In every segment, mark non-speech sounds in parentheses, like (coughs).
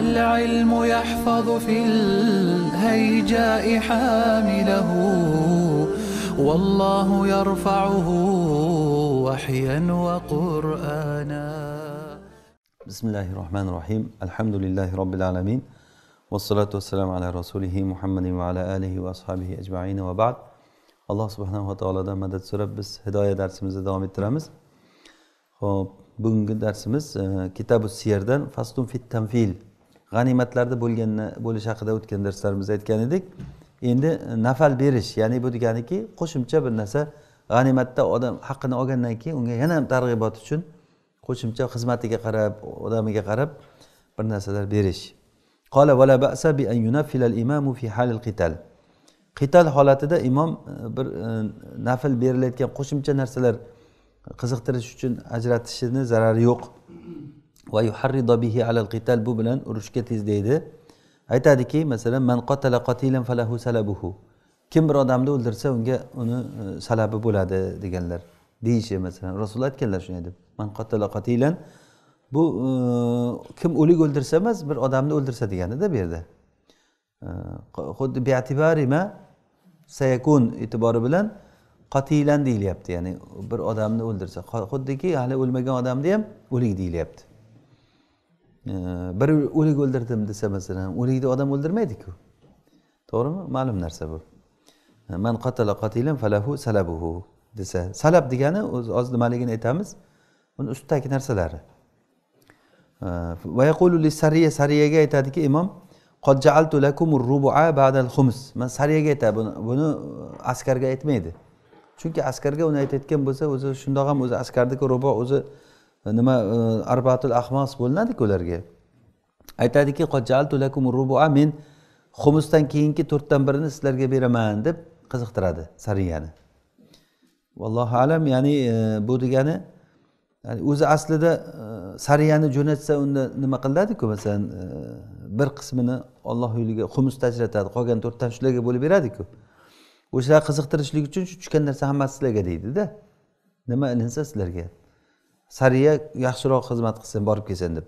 العلم يحفظ في الهيجاء حامله والله يرفعه وحيا وقرآنا. بسم الله الرحمن الرحيم. الحمد لله رب العالمين والصلاة والسلام على رسوله محمد وعلى آله وأصحابه أجمعين. وبعد alloh subhanava taolodan madad so'rab biz hidoya darsimizni davom ettiramiz ho'p bugungi darsimiz e, kitabu siyardan faslun fit tanfil g'animatlarda bo'lgan bo'lish haqida o'tgan darslarimizda aytgan edik. Endi e, nafal berish ya'ni bu deganiki qo'shimcha bir narsa g'animatda odam haqqini olgandan keyin unga yana ham targ'ibot uchun qo'shimcha xizmatiga qarab odamiga qarab bir narsalar berish. Qola vala ba'sa bi an yunaffila al-imamu fi halil qital. Qital holatida imom e, bir e, nafl berilayotgan qo'shimcha narsalar qiziqtirish uchun ajratishini zarari yo'q. Va yuharrido bihi alal qital bu bilan urushga tezlaydi aytadiki masalan man qatala qatilan falahu salabuhu. Kim bir odamni o'ldirsa unga uni e, salabi bo'ladi deganlar. Deyishi masalan rasululloh aytganlar shunday deb. Man qatala qatilan. Bu e, kim o'lik o'ldirsa emas bir odamni o'ldirsa deganida bu yerda. E, xuddi beatibarima sayakun e'tibori bilan qatilan deyilyapti ya'ni bir odamni o'ldirsa. Xuddiki hali o'lmagan odamni ham o'lik deyilyapti. Bir o'lik o'ldirdim desa masalan o'likni odam o'ldirmaydiku. To'g'rimi? Ma'lum narsa bu. Man qatala qatilan falahu salabuhu desa salab degani o'zi hozir nimaligini aytamiz uni ustidagi narsalari. Va yaqulu sariya sariyaga aytadiki imom qod jaaltu lakumur rubu'a ba'dal xums man sariyaga aytadi buni buni e, askarga aytmaydi. Chunki askarga uni aytayotgan bo'lsa o'zi shundoq ham o'zi askarniki rubo o'zi e, nima e, arbatul ahmos bo'linadiku ularga. Aytadiki rubu'a men xumusdan keyingi to'rtdan birini sizlarga beraman deb qiziqtiradi sariyani. Vallohu alam ya'ni e, bu degani yani o'zi aslida sariyani jo'natsa unda nima qilinadiku masalan bir qismini olloh yo'liga xumusda ajratadi qolgan to'rtdan shularga bo'lib beradiku. O'shalar qiziqtirishlik uchun shu tushgan narsa hammasi sizlarga deydida. Nima ilinsa sizlarga? Sariya yaxshiroq xizmat qilsin borib kelsin deb.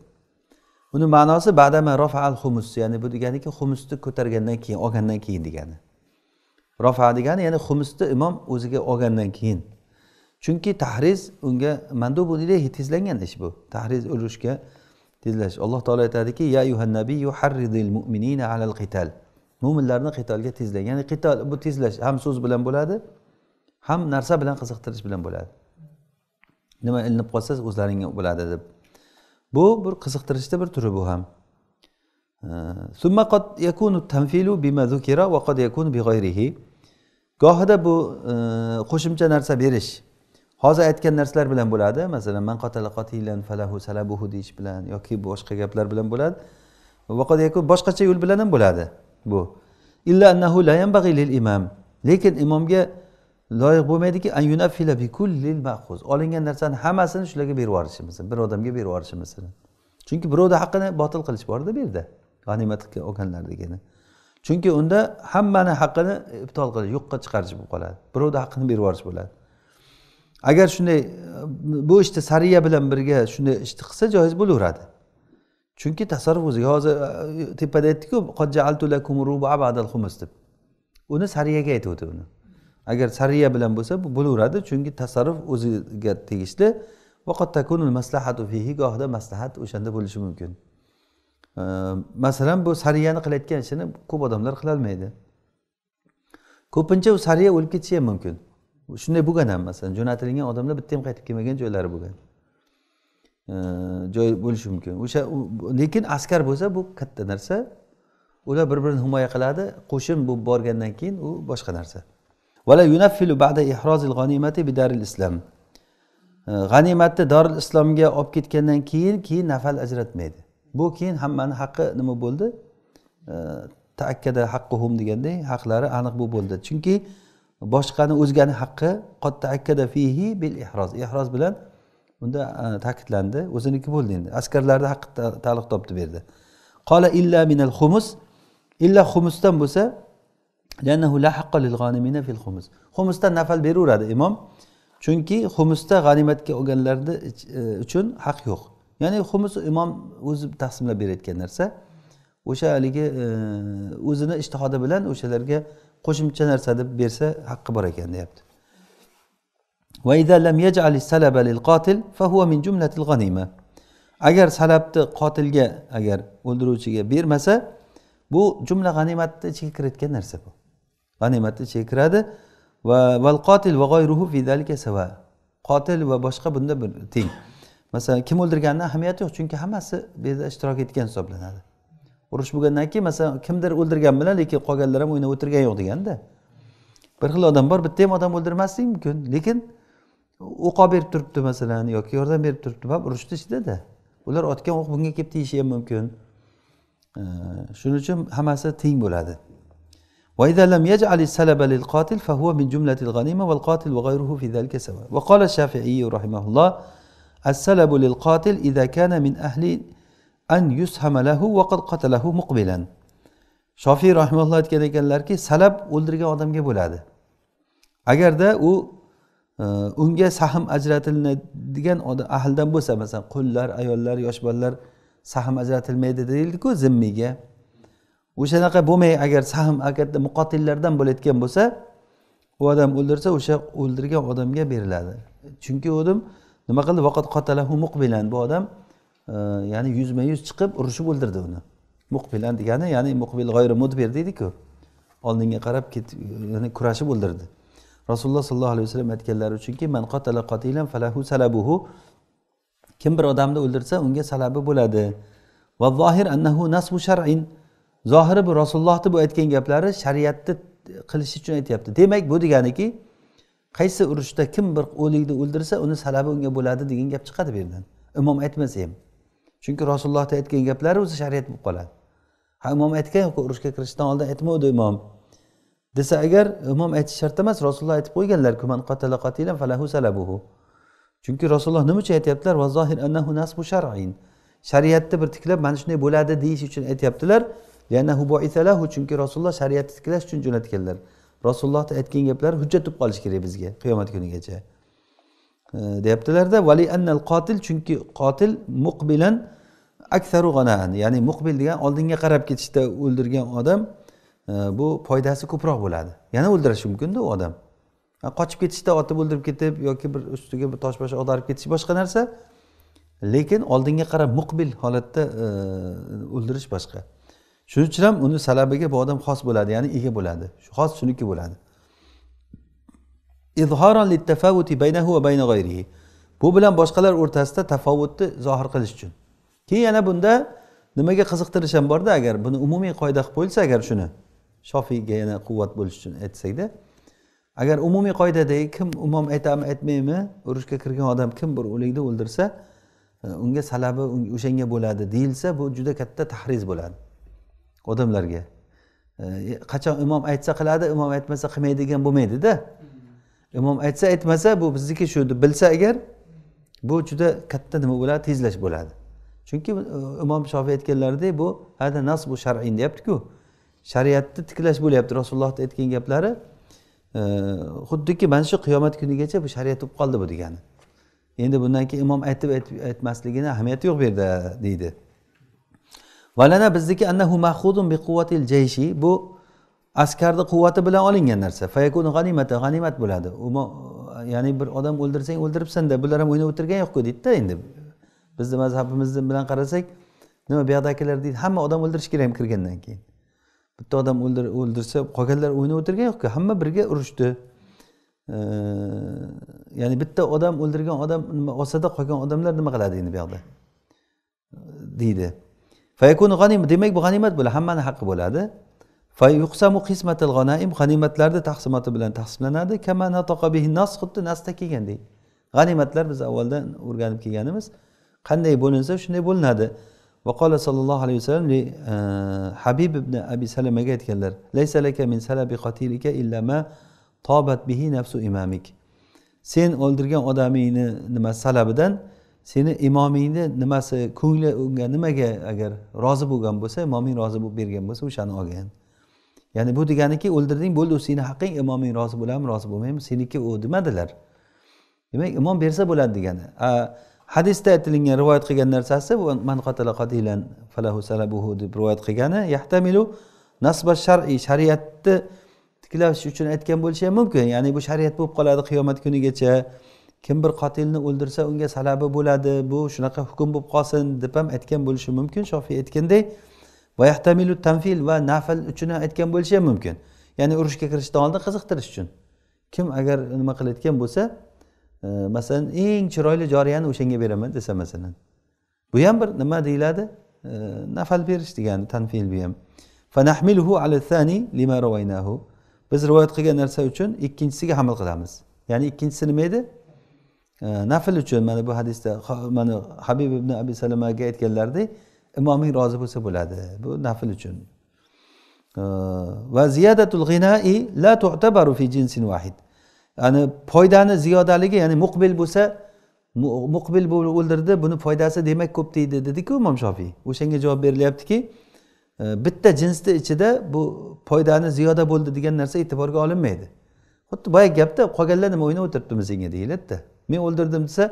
Uni ma'nosi badama rofaal xumus ya'ni bu deganiki xumusni ko'targandan keyin olgandan keyin degani. Rofa degani ya'ni xumusni imom o'ziga olgandan keyin. Chunki tahriz unga mandubu ilayhi tezlangan ish bu. Tahriz urushga tezlash. Alloh taolo aytadiki ya yuhan nabiyyu harridil mu'minina alal qital. mo'minlarni qitolga tezlang ya'ni qitol bu tezlash ham so'z bilan bo'ladi ham narsa bilan qiziqtirish bilan bo'ladi. Nima ilinib qolsa o'zlaringga bo'ladi deb. Bu bir qiziqtirishni bir turi bu ham. Summa qad yakunu tanfilu bima va qad yakunu bi g'ayrihi. Gohida bu e, qo'shimcha narsa berish hozir aytgan narsalar bilan bo'ladi. Masalan man qotala qotilan falahu salabuhu deyish bilan yoki boshqa gaplar bilan bo'ladi. Boshqacha yo'l bilan ham bo'ladi. Bu. Illa annahu la yanbaghi lil imam. Lekin imomga loyiq bo'lmaydiki an bi kullil olingan narsani hammasini shularga berib yuborishimiz bir odamga berib yuborishimiz chunki birovni haqqini botil qilish borda bu yerda. G'animat olganlar degani. Chunki unda hammani haqqini ibtol qilish yo'qqa chiqarish bo'lib qoladi. Birovni haqqini berib yuborish bo'ladi. Agar shunday bu ishni sariya bilan birga shunday ishni qilsa joiz bo'laveradi. Chunki tasarruf o'ziga hozir e, tepada aytdiku deb. Uni sariyaga aytyapti uni. Agar sariya bilan bo'lsa bu bo'laveradi chunki tasarruf o'ziga tegishli. Gohida maslahat o'shanda bo'lishi mumkin. E, masalan bu sariyani qilayotgan ishini ko'p odamlar qilolmaydi. Ko'pincha u sariya o'lib ketishi ham mumkin. Shunday bo'lgan ham masalan jo'natilgan odamlar bitta ham qaytib kelmagan joylari bo'lgan. Joy bo'lishi mumkin. O'sha lekin askar bo'lsa bu katta narsa. Ular bir birini himoya qiladi qo'shin bo'lib borgandan keyin u boshqa narsa. G'animatni doril islomga olib ketgandan keyin keyin nafal ajratmaydi. Bu keyin hammani haqqi nima bo'ldi? Taakkada haqquhum deganday haqlari aniq bo'lib bo'ldi. Chunki boshqani o'zgani haqqi akkada fihi bil ihroz. Ihroz bilan unda e, ta'kidlandi. O'ziniki bo'ldi endi. Askarlarni haqqi taliq topdi bu yerda qola illa minal xumus illa xumusdan bo'lsa xumusdan nafal beraveradi imom. Chunki xumusda g'animatga olganlarni e, uchun haq yo'q. Ya'ni xumus imom o'zi taqsimlab berayotgan narsa. O'sha haligi e, o'zini ishtihodi bilan o'shalarga qo'shimcha narsa deb bersa haqqi bor ekan deyapti. Agar salabni qotilga agar o'ldiruvchiga bermasa bu jumla g'animatni ichiga kiritgan narsa bu. G'animatni ichiga kiradi va val qotil va g'oyruhu sava qotil va boshqa bunda bir teng. Masalan kim o'ldirganini ahamiyati yo'q chunki hammasi bu yerda ishtirok etgan hisoblanadi. Urush bo'lgandan keyin masalan kimdir o'ldirgan bilan lekin qolganlar ham o'ynab o'tirgani yo'q deganda. Bir xil odam bor bitta ham odam o'ldirmaslik mumkin lekin o'q olib berib turibdi masalan yoki yordam berib turibdi baribir urushni ichidada ular otgan o'q bunga kelib tegishi ham mumkin shuning uchun hammasi teng bo'ladi وإذا لم يجعل السلب للقاتل فهو من جملة الغنيمة والقاتل وغيره في ذلك سواء وقال الشافعي رحمه الله السلب للقاتل إذا كان من أهل أن يسهم له وقد قتله مقبلا shofiy rahimalloh aytgan ekanlarki salab o'ldirgan odamga bo'ladi agarda u e, unga sahm ajratiladigan ahldan bo'lsa masalan qullar ayollar yosh bolalar sahm ajratilmaydi deyildiku zimmiyga o'shanaqa bo'lmay agar sahm agarda muqotillardan bo'layotgan bo'lsa u odam o'ldirsa o'sha o'ldirgan odamga beriladi. Chunki u odam nima qildi? Vaqat qotalahu muqbilan. Bu odam e, ya'ni yuzma yuz chiqib urushib o'ldirdi uni. Muqbilan degani ya'ni muqbil g'oyri mudbir deydiku. Oldinga qarab ya'ni kurashib o'ldirdi. Rasululloh sollallohu alayhi vasallam aytganlari uchunki man qatala qatilan falahu salabuhu. Kim bir odamni o'ldirsa unga salabi bo'ladi. Va zohir annahu nasbu shar'in. Zohiri bu rasulullohni bu aytgan gaplari shariatni qilish uchun aytyapti. Demak bu deganiki qaysi urushda kim bir o'likni o'ldirsa uni salabi unga bo'ladi degan gap chiqadi bu yerdan. Imom aytmasa ham. Chunki rasulullohni aytgan gaplari o'zi shariat bo'lib qoladi. Ha imom aytgan urushga kirishdan oldin aytmovdi imom. Desa agar imom aytish shart emas rasululloh aytib qo'yganlar kuman qatala qatilan falahu salabuhu. Chunki rasululloh nima uchun aytyaptilar? Annahu nasbu shar'in. Shariatni bir tiklab mana shunday bo'ladi deyish uchun aytyaptilar. Chunki rasululloh shariatni tiklash uchun jo'natganlar. Rasulullohni aytgan gaplari hujjat bo'lib qolishi kerak bizga qiyomat kunigacha. Deyaptilarda vali annal qotil. Chunki qotil muqbilan aksaru g'anaan ya'ni muqbil degan oldinga qarab ketishda o'ldirgan odam bu foydasi ko'proq bo'ladi. Yana o'ldirishi mumkinda u odam. Qochib ketishda otib o'ldirib ketib yoki bir ustiga bir tosh bosh ag'darib ketish boshqa narsa. Lekin oldinga qarab muqbil holatda e, o'ldirish boshqa. Shuning uchun ham uni salabiga bu odam xos bo'ladi ya'ni ega bo'ladi. Xos shuniki bo'ladi. Bu bilan boshqalar o'rtasida tafovutni zohir qilish uchun. Keyin yana bunda nimaga qiziqtirish ham borda? Agar buni umumiy qoida qilib qo'yilsa agar shuni shofiyga yana quvvat bo'lish uchun aytsakda agar umumiy qoidadagi kim imom aytami aytmaymi urushga kirgan odam kim bir o'likni o'ldirsa e, unga salabi o'shanga bo'ladi deyilsa bu juda katta tahriz bo'ladi odamlarga. E, e, qachon imom aytsa qiladi imom aytmasa qilmaydigan bo'lmaydida. Imom aytsa aytmasa bu bizniki shu deb bilsa agar bu juda katta nima bo'ladi tezlash bo'ladi. Chunki imom shofiy aytganlaridek bu hada nas bu shar'in deyaptiku. Shariatni tiklash bo'lyapti. Rasulullohni aytgan gaplari e, xuddiki mana shu qiyomat kunigacha bu shariat bo'lib qoldi bu degani. Endi bundan keyin imom aytib aytmasligini ahamiyati yo'q bu yerda deydi. Valana bizniki annahu mahudun bi quvvatil jayshi. Bu askarni quvvati bilan olingan narsa. Fayakunu g'animata g'animat bo'ladi. Ya'ni bir odam o'ldirsang o'ldiribsanda bular ham o'ynab o'tirgani yo'qku deydida endi. Bizni mazhabimiz bilan qarasak nima buyoqdagilar deydi hamma odam o'ldirish kerak kirgandan keyin. Bitta odam o'ldirsa qolganlar o'ynab o'tirgani yo'qku hamma birga urushdi. Ya'ni bitta odam o'ldirgan odam nima olsada qolgan odamlar nima qiladi endi bu yoqda? Deydi. Demak bu g'animat bo'ladi hammani haqqi bo'ladi. G'animatlarni taqsimoti bilan taqsimlanadi. Xuddi nasda kelgandek g'animatlar biz avvaldan o'rganib kelganimiz qanday bo'linsa shunday bo'linadi. Vaqola sallallohu alayhi vasallam e, habib ibn abi salamaga aytganlar laysa laka min salabi qatilika illama tobat bihi nafsu imamik. Sen o'ldirgan odamingni nima salabidan seni imomingni nimasi ko'ngli unga nimaga agar rozi bo'lgan bo'lsa imoming rozi bo'lib bergan bo'lsa o'shani olgin ya'ni bu deganiki o'ldirding bo'ldi u seni haqqing imoming rozi bo'ladimi rozi bo'lmaydimi seniki u demadilar demak imom bersa bo'ladi degani. Hadisda aytilingan rivoyat qilgan narsasi man qatala qatilan falahu salabuhu deb rivoyat qilgani yahtamilu nasba shar'iy shariatni tiklash uchun aytgan bo'lishi ham mumkin. Ya'ni bu shariat bo'lib qoladi qiyomat kunigacha. Kim bir qotilni o'ldirsa unga salabi bo'ladi. Bu shunaqa hukm bo'lib qolsin deb ham aytgan bo'lishi mumkin. Shofiy aytganday va yahtamilu tanfil va nafl uchun ham aytgan bo'lishi ham mumkin. Ya'ni urushga kirishdan oldin qiziqtirish uchun. Kim agar nima qilayotgan bo'lsa masalan eng chiroyli joriyani o'shanga beraman desa masalan bu ham bir nima deyiladi? Nafal berish degani tanfil bu ham. Biz rivoyat qilgan narsa uchun ikkinchisiga hamal qilamiz. Ya'ni ikkinchisi nima edi? Nafl uchun. Mana bu hadisda mana habib ibn abi salamaga aytganlaridek imoming rozi bo'lsa bo'ladi bu nafl uchun. Va ziyadatul g'inai la tu'tabaru fi jinsin vahid ya'ni foydani ziyodaligi ya'ni muqbil bo'lsa muqbil bo'lib o'ldirdi buni foydasi demak ko'p deydi dediku imom shofiy. O'shanga javob berilyaptiki e, bitta jinsni ichida bu foydani ziyoda bo'ldi degan narsa e'tiborga olinmaydi. Xuddi boyagi gapda qolganlar nima o'ynab o'tiribdimi senga deyiladida. Men o'ldirdim desa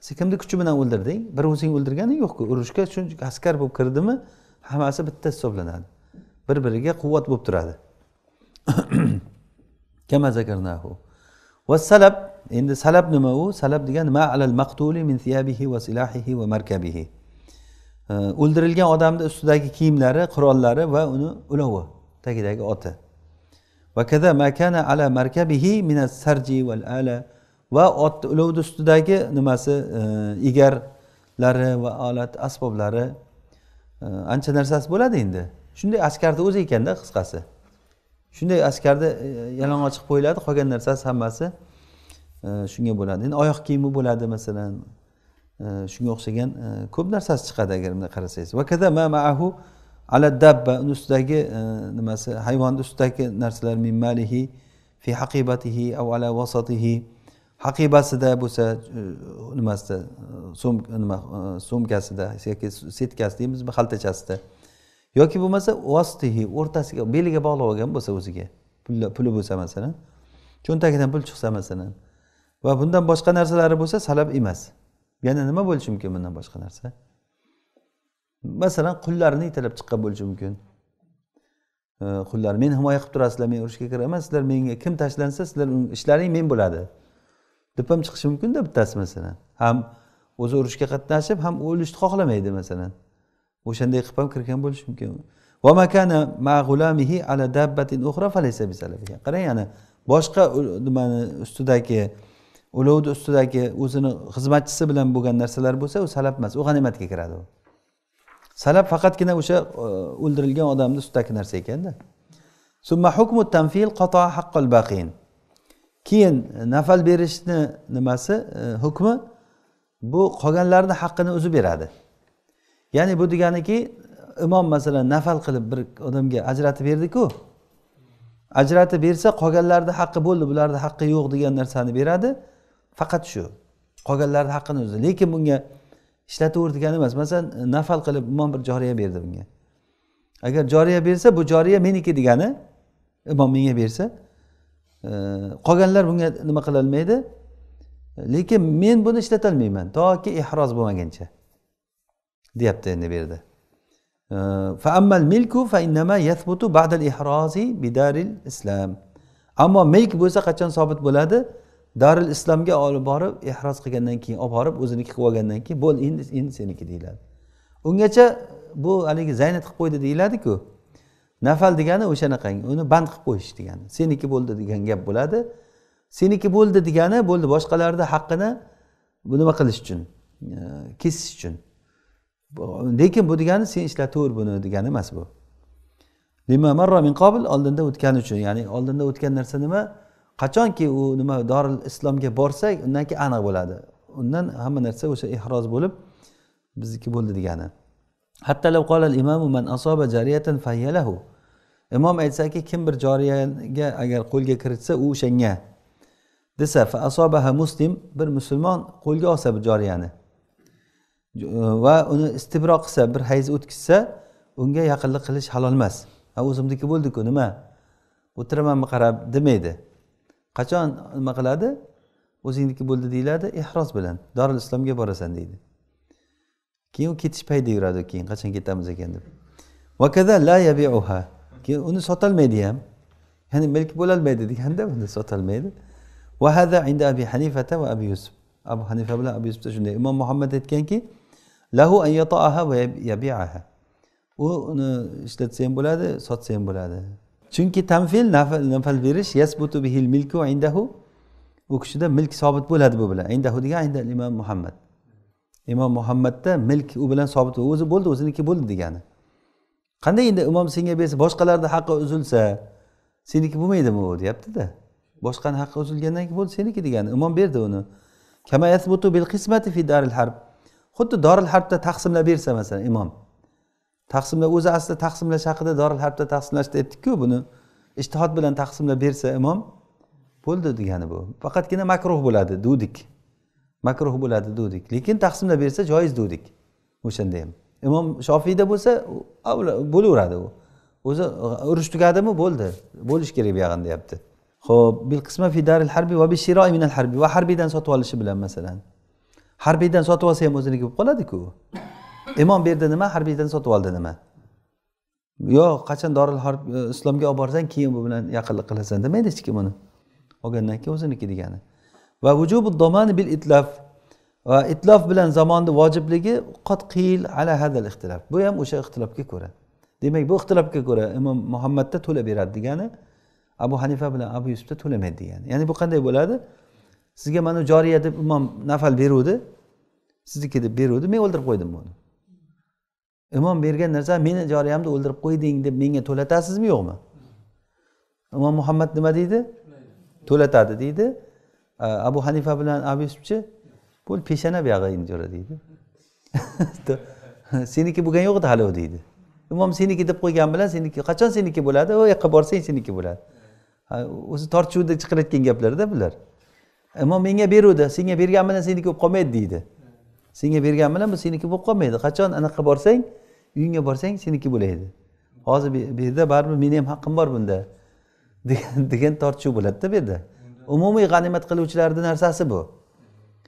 sen kimni kuchi bilan o'ldirding? Bir o'zing o'ldirganing yo'qku urushga shuncha askar bo'lib kirdimi? Hammasi bitta hisoblanadi. Bir biriga quvvat bo'lib turadi. (coughs) va salab endi salab nima u? Salab degani ma alal maqtuli min thiyabihi va silahihi va markabihi. O'ldirilgan odamni ustidagi kiyimlari qurollari va uni ulovi tagidagi oti. Va kada makana ala markabihi min sarji val ala va otni ulovni ustidagi nimasi egarlari va olat asboblari e, ancha narsasi bo'ladi endi. Shunday askarni o'zi ekanda qisqasi. Shunday askarni e, yalang'och qilib qo'yiladi qolgan narsasi hammasi e, shunga bo'ladi. Endi oyoq kiyimi bo'ladi masalan. E, shunga o'xshagan ko'p narsasi chiqadi agar bunday qarasangiz. Maahu ala dabba uni ustidagi nimasi hayvonni ustidagi narsalar min malihi fi haqibatihi av ala vasatihi haqibasida bo'lsa e, nimasida nima so'mkasida yoki setkasi deymizmi xaltachasida. Yoki bo'lmasa vostihi o'rtasiga beliga bog'lab olgan bo'lsa o'ziga. Puli bo'lsa masalan cho'ntagidan pul chiqsa masalan. Va bundan boshqa narsalari bo'lsa salab emas. Yana nima bo'lishi mumkin bundan boshqa narsa? Masalan qullarini italab chiqqan bo'lishi mumkin. Qullar meni himoya qilib turasizlar men urushga kiraman sizlar menga kim tashlansa sizlar ishlaring men bo'ladi. Deb ham chiqishi mumkinda bittasi masalan. Ham o'zi urushga qatnashib ham o'lishni xohlamaydi masalan. O'shanday qilib ham kirgan bo'lishi mumkin. Qarang yana boshqa nimani ustidagi ulovni ustidagi o'zini xizmatchisi bilan bo'lgan narsalar bo'lsa u salab emas u g'animatga kiradi u. Salab faqatgina o'sha e, o'ldirilgan odamni ustidagi narsa ekanda keyin nafal berishni nimasi e, hukmi? Bu qolganlarni haqqini o'zi beradi. Ya'ni bu deganiki imom masalan nafal qilib bir odamga ajratib berdiku. Ajratib bersa qolganlarni haqqi bo'ldi bularni haqqi yo'q degan narsani beradi. Faqat shu qolganlarni haqqini o'zi. Lekin bunga ishlataver degani emas. Masalan nafal qilib imom bir joriya berdi bunga. Agar joriya bersa bu joriya meniki degani imom menga bersa e, qolganlar bunga nima qilolmaydi lekin men buni ishlatolmayman toki ehroz bo'lmaguncha deyapti endi bu yerda. Ammo milk bo'lsa qachon sobit bo'ladi? Daril islomga olib borib ehroz qilgandan keyin olib borib o'ziniki qilib olgandan keyin bo'ldi endi endi seniki deyiladi. Ungacha bu haligi zaynat qilib qo'ydi deyiladiku nafal degani o'shanaqangi uni band qilib qo'yish degani seniki bo'ldi degan gap bo'ladi. Seniki bo'ldi degani bo'ldi boshqalarni haqqini bu nima qilish uchun e, kesish uchun. Lekin bu degani sen ishlataver buni degani emas bu. Min qobil oldinda o'tgani uchun. Ya'ni oldinda o'tgan narsa nima? Qachonki u nima doril islomga borsak undan keyin aniq bo'ladi. Undan hamma narsa o'sha ehroz bo'lib bizniki bo'ldi degani. Imom aytsaki kim bir joriyaga agar qo'lga kiritsa u o'shanga desa fa asobaha muslim bir musulmon qo'lga olsa bir joriyani. Va uni istibro qilsa bir hayz o'tkazsa unga yaqinlik qilish halol emas. Ha o'zimniki bo'ldiku nima? O'tiramanmi qarab demaydi. Qachon nima qiladi? O'zingniki bo'ldi deyiladi ehroz bilan. Dorul islomga borasan deydi. Keyin u ketish payida yuradi keyin qachon ketamiz ekan deb. Vakada la yabiuha. Keyin uni sotolmaydi ham. Ya'ni milk bo'lolmaydi deganda uni sotolmaydi va inda abi hanifata va abi yusuf. Abu hanifa bilan abu yusufda shunday. Imom muhammad aytganki lahu an yatoaha va yabiaha. U uni ishlatsa ham bo'ladi sotsa ham bo'ladi. Chunki tamfil nafal berish yasbutu bihil milku indahu u kishida milk sobit bo'ladi bu bilan. Indahu degan inda imom muhammad. Imom muhammadda milk u bilan sobit o'zi bo'ldi o'ziniki bo'ldi degani. Qanday endi imom senga bersa boshqalarni haqqi uzilsa seniki bo'lmaydimi u deyaptida. Boshqani haqqi uzilgandan keyin bo'ldi seniki degani. Imom berdi uni. Kama yasbutu bil qismati fi daril harb. Xuddi doril harbda taqsimlab bersa masalan imom. Taqsimlab o'zi aslida taqsimlash haqida doril harbda taqsimlashda aytdikku buni ishtihod bilan taqsimlab bersa imom bo'ldi degani bu. Faqatgina makruh bo'ladi duvdik makruh bo'ladi duvdik lekin taqsimlab bersa joiz duvdik o'shanda ham. Imom shofiyda bo'lsa bo'laveradi u. O'zi urush tugadimi? Bo'ldi. Bo'lishi kerak buyog'ini deyapti. Ho'p bil qisma fi daril harbi va bi shiroi minal harbi. Va harbiydan sotib olishi bilan masalan. Harbiydan sotib olsa ham o'ziniki bo'lib qoladiku. Imom berdi nima harbiydan sotib oldi nima? Yo'q qachon doril harb e, islomga olib borsang keyin bu bilan yaqinlik qilasan demaydi hech kim uni. Olgandan keyin o'ziniki degani. Va vujubu domani bil itlaf. Va itlof bilan zamonni vojibligi qot qiyil ala hadal ixtilof bu ham o'sha ixtilofga ko'ra. Demak bu ixtilofga ko'ra imom muhammadda to'lab beradi degani abu hanifa bilan abu yusufda to'lamaydi degani. Ya'ni bu qanday bo'ladi? Sizga mana joriya deb imom nafal beruvdi. Sizniki deb beruvdi. Men o'ldirib qo'ydim buni. Imom bergan narsa meni joriyamni o'ldirib qo'yding deb menga to'latasizmi yo'qmi? Imom muhammad nima deydi? To'latadi deydi. Abu hanifa bilan abu yusufchi bo'l peshana buyog'i endi jo'ra deydi. (laughs) Seniki bo'lgani yo'q edi hali u deydi. Imom seniki deb qo'ygan bilan seniki qachon seniki bo'ladi? U yoqqa borsang seniki bo'ladi. O'zi tortishuvda chiqarayotgan gaplarda bular. Imom menga beruvdi. Senga bergan bilan seniki bo'lib qolmaydi deydi. Senga bergan bilan bu seniki bo'lib qolmaydi. Qachon anaqa borsang uyingga borsang seniki bo'ladi hozir bu yerda baribir meni ham haqqim bor bunda. Degan tortishuv bo'ladida bu yerda. Umumiy g'animat qiluvchilarni narsasi bu.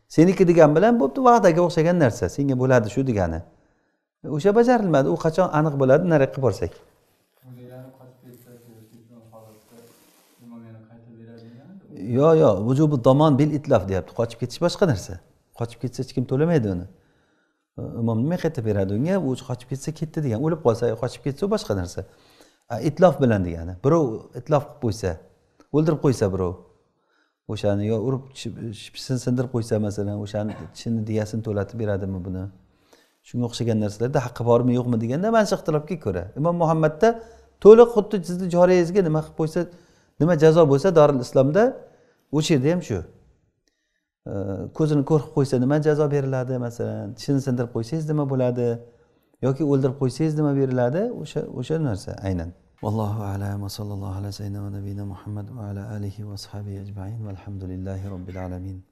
Seniki degan bilan bo'pti va'daga o'xshagan narsa. Senga bo'ladi shu degani. O'sha bajarilmadi. U qachon aniq bo'ladi nariyoqqa borsak. Yo yo vujubi domon bil itlaf deyapti. Qochib ketish boshqa narsa. Qochib ketsa hech kim to'lamaydi uni. Imom nima qaytib beradi unga? U qochib ketsa ketdi degan o'lib qolsa qochib ketsa u boshqa narsa. Itlof bilan degani. Birov itlof qilib qo'ysa o'ldirib qo'ysa birov. O'shani yo urib shipsini sindirib qo'ysa masalan o'shani tishini diyasini to'latib beradimi buni? Shunga o'xshagan narsalarda haqqi bormi yo'qmi deganda mana shu ixtilofga ko'ra. Imom muhammadda to'liq xuddi sizni joriyangizga nima qilib qo'ysa nima jazo bo'lsa doril islomda o'sha yerda ham shu. Ko'zini ko'r qo'ysa nima jazo beriladi? Masalan tishini sindirib qo'ysangiz nima bo'ladi? Yoki o'ldirib qo'ysangiz nima beriladi? O'sha o'sha narsa aynan. Vallohu alam va sallallohu ala sayyidina nabiyina muhammad va ala alihi va ashabihi ajmain. Alhamdulillahi robbil alamin.